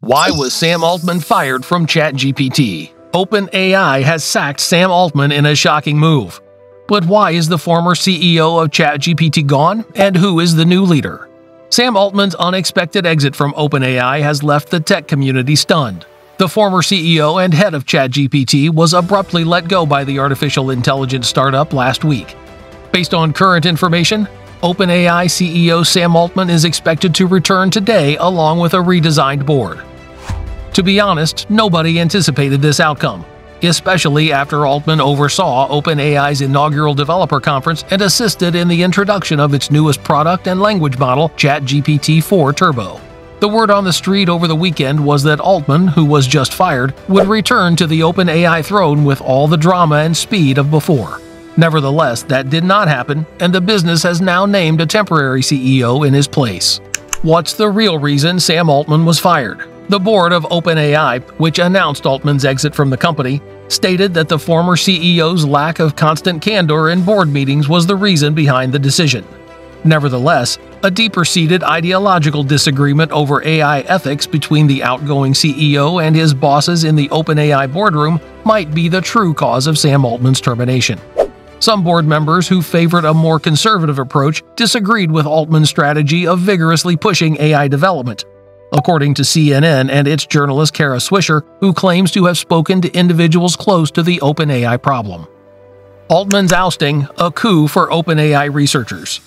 Why was Sam Altman fired from ChatGPT? OpenAI has sacked Sam Altman in a shocking move. But why is the former CEO of ChatGPT gone, and who is the new leader? Sam Altman's unexpected exit from OpenAI has left the tech community stunned. The former CEO and head of ChatGPT was abruptly let go by the artificial intelligence startup last week. Based on current information, OpenAI CEO Sam Altman is expected to return today along with a redesigned board. To be honest, nobody anticipated this outcome, especially after Altman oversaw OpenAI's inaugural developer conference and assisted in the introduction of its newest product and language model, ChatGPT 4 Turbo. The word on the street over the weekend was that Altman, who was just fired, would return to the OpenAI throne with all the drama and speed of before. Nevertheless, that did not happen, and the business has now named a temporary CEO in his place. What's the real reason Sam Altman was fired? The board of OpenAI, which announced Altman's exit from the company, stated that the former CEO's lack of constant candor in board meetings was the reason behind the decision. Nevertheless, a deeper seated ideological disagreement over AI ethics between the outgoing CEO and his bosses in the OpenAI boardroom might be the true cause of Sam Altman's termination. Some board members who favored a more conservative approach disagreed with Altman's strategy of vigorously pushing AI development, according to CNN and its journalist Kara Swisher, who claims to have spoken to individuals close to the OpenAI problem. Altman's ousting, a coup for OpenAI researchers.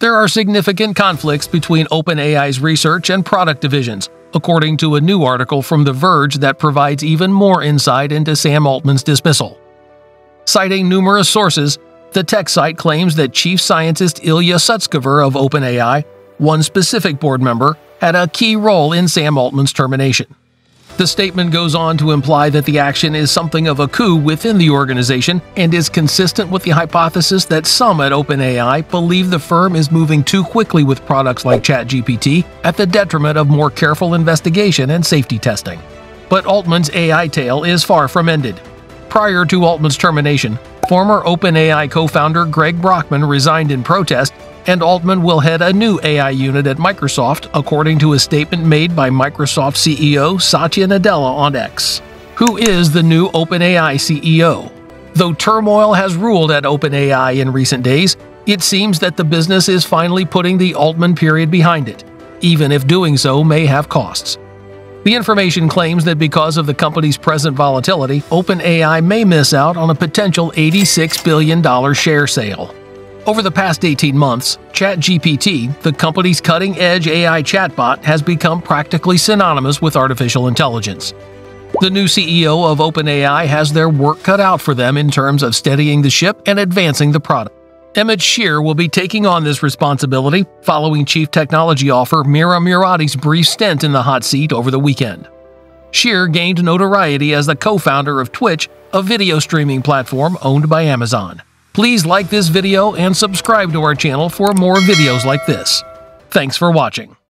There are significant conflicts between OpenAI's research and product divisions, according to a new article from The Verge that provides even more insight into Sam Altman's dismissal. Citing numerous sources, the tech site claims that Chief Scientist Ilya Sutskever of OpenAI, one specific board member, had a key role in Sam Altman's termination. The statement goes on to imply that the action is something of a coup within the organization and is consistent with the hypothesis that some at OpenAI believe the firm is moving too quickly with products like ChatGPT at the detriment of more careful investigation and safety testing. But Altman's AI tale is far from ended. Prior to Altman's termination, former OpenAI co founder Greg Brockman resigned in protest and Altman will head a new AI unit at Microsoft, according to a statement made by Microsoft CEO Satya Nadella on X. Who is the new OpenAI CEO? Though turmoil has ruled at OpenAI in recent days, it seems that the business is finally putting the Altman period behind it, even if doing so may have costs. The information claims that because of the company's present volatility, OpenAI may miss out on a potential $86 billion share sale. Over the past 18 months, ChatGPT, the company's cutting edge AI chatbot, has become practically synonymous with artificial intelligence. The new CEO of OpenAI has their work cut out for them in terms of steadying the ship and advancing the product. Emmett Shear will be taking on this responsibility following Chief Technology Officer Mira Murati's brief stint in the hot seat over the weekend. Shear gained notoriety as the co founder of Twitch, a video streaming platform owned by Amazon. Please like this video and subscribe to our channel for more videos like this. Thanks for watching.